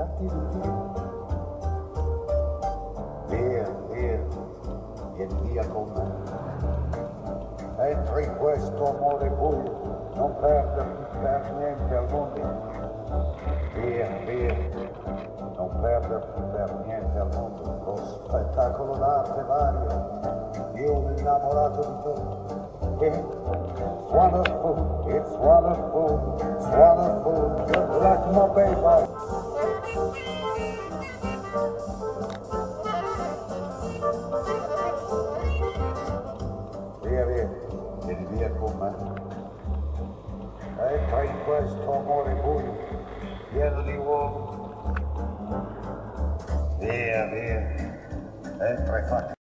Dio. Via, via, vieni via con me. Entra in questo amore buio, non perderti per niente al mondo. Via, via, non perderti per niente al mondo. Lo spettacolo d'arte vario di un innamorato di te. It's wonderful, it's wonderful, it's wonderful, just like my baby. Via, via, vieni via con me. Entra in questo amore buio, pieno di